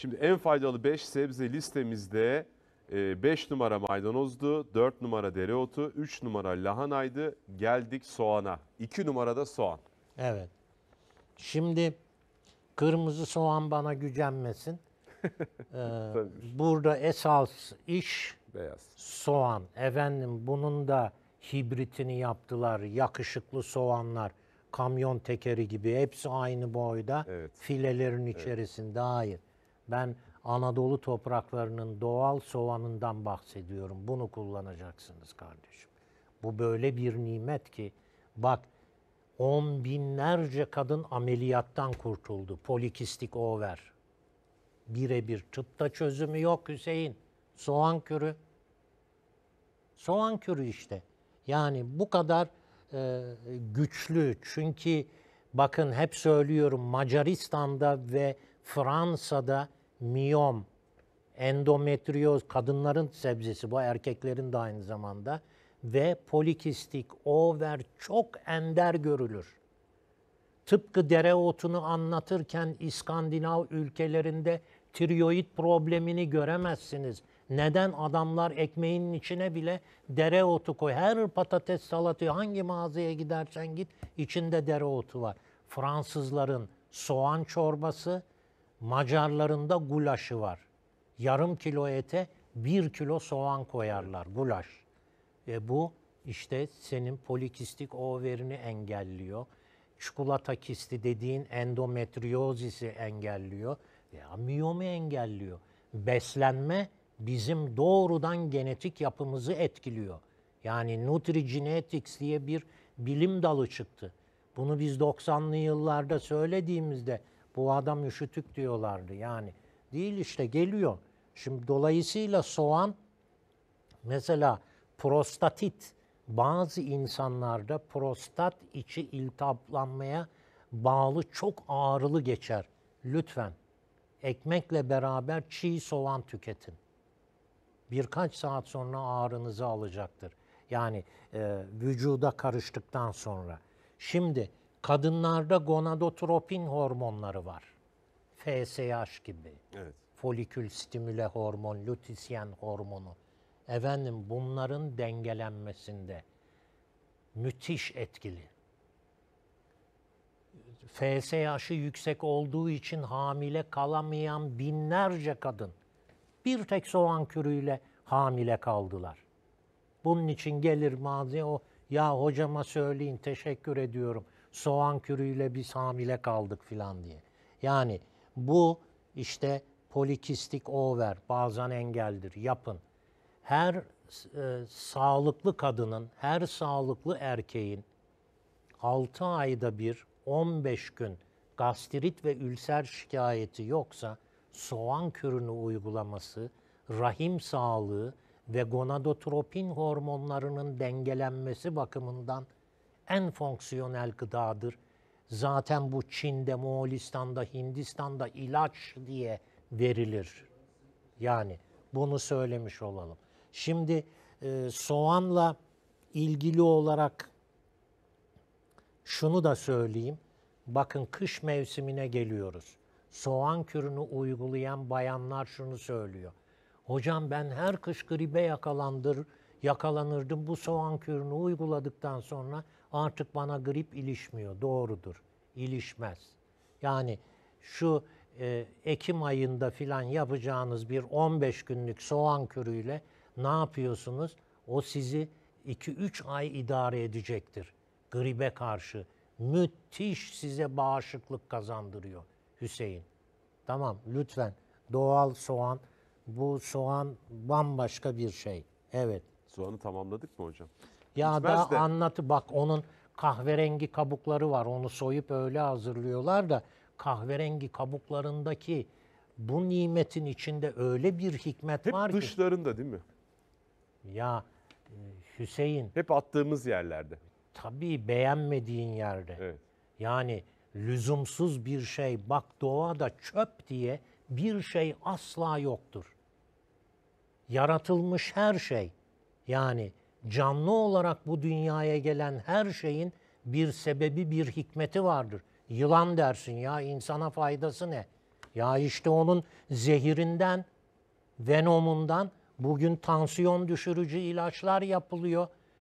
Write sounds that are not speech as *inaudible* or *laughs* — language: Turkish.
Şimdi en faydalı 5 sebze listemizde 5 numara maydanozdu, 4 numara dereotu, 3 numara lahanaydı. Geldik soğana. 2 numarada soğan. Evet. Şimdi kırmızı soğan bana gücenmesin. *laughs* Ee, burada esas iş Beyaz. soğan. Efendim bunun da hibritini yaptılar. Yakışıklı soğanlar. Kamyon tekeri gibi. Hepsi aynı boyda. Evet. Filelerin içerisinde. Hayır. Ben Anadolu topraklarının doğal soğanından bahsediyorum. Bunu kullanacaksınız kardeşim. Bu böyle bir nimet ki bak on binlerce kadın ameliyattan kurtuldu. Polikistik over. Birebir tıpta çözümü yok Hüseyin. Soğan kürü. Soğan kürü işte. Yani bu kadar e, güçlü. Çünkü bakın hep söylüyorum Macaristan'da ve Fransa'da miyom, endometrioz kadınların sebzesi bu erkeklerin de aynı zamanda ve polikistik over çok ender görülür. Tıpkı dereotunu anlatırken İskandinav ülkelerinde tiroid problemini göremezsiniz. Neden adamlar ekmeğinin içine bile dereotu koy. Her patates salatı hangi mağazaya gidersen git içinde dereotu var. Fransızların soğan çorbası, Macarların da gulaşı var. Yarım kilo ete bir kilo soğan koyarlar gulaş. E bu işte senin polikistik overini engelliyor. Çikolata kisti dediğin endometriozisi engelliyor. Ya miyomu engelliyor. Beslenme bizim doğrudan genetik yapımızı etkiliyor. Yani nutrigenetics diye bir bilim dalı çıktı. Bunu biz 90'lı yıllarda söylediğimizde bu adam üşütük diyorlardı. Yani değil işte geliyor. Şimdi dolayısıyla soğan mesela prostatit bazı insanlarda prostat içi iltihaplanmaya bağlı çok ağrılı geçer. Lütfen ekmekle beraber çiğ soğan tüketin. Birkaç saat sonra ağrınızı alacaktır. Yani e, vücuda karıştıktan sonra. Şimdi kadınlarda gonadotropin hormonları var. FSH gibi. Evet. Folikül stimüle hormon, lutein hormonu. Efendim bunların dengelenmesinde müthiş etkili. FSH'ı yüksek olduğu için hamile kalamayan binlerce kadın bir tek soğan kürüyle hamile kaldılar. Bunun için gelir mağazaya o ya hocama söyleyin teşekkür ediyorum. Soğan kürüyle biz hamile kaldık filan diye. Yani bu işte polikistik over bazen engeldir. Yapın. Her e, sağlıklı kadının, her sağlıklı erkeğin 6 ayda bir 15 gün gastrit ve ülser şikayeti yoksa soğan kürünü uygulaması rahim sağlığı ve gonadotropin hormonlarının dengelenmesi bakımından en fonksiyonel gıdadır. Zaten bu Çin'de, Moğolistan'da, Hindistan'da ilaç diye verilir. Yani bunu söylemiş olalım. Şimdi e, soğanla ilgili olarak şunu da söyleyeyim. Bakın kış mevsimine geliyoruz. Soğan kürünü uygulayan bayanlar şunu söylüyor. Hocam ben her kış gribe yakalandır, yakalanırdım. Bu soğan kürünü uyguladıktan sonra artık bana grip ilişmiyor. Doğrudur. İlişmez. Yani şu e, Ekim ayında filan yapacağınız bir 15 günlük soğan kürüyle ne yapıyorsunuz? O sizi 2-3 ay idare edecektir. Gribe karşı. Müthiş size bağışıklık kazandırıyor Hüseyin. Tamam lütfen doğal soğan bu soğan bambaşka bir şey. Evet. Soğanı tamamladık mı hocam? Ya Bitmez da de. anlatı bak onun kahverengi kabukları var. Onu soyup öyle hazırlıyorlar da kahverengi kabuklarındaki bu nimetin içinde öyle bir hikmet Hep var ki. dışlarında değil mi? Ya e, Hüseyin Hep attığımız yerlerde. tabii beğenmediğin yerde. Evet. Yani lüzumsuz bir şey. Bak doğada çöp diye bir şey asla yoktur. Yaratılmış her şey yani canlı olarak bu dünyaya gelen her şeyin bir sebebi, bir hikmeti vardır. Yılan dersin ya insana faydası ne? Ya işte onun zehirinden, venomundan bugün tansiyon düşürücü ilaçlar yapılıyor.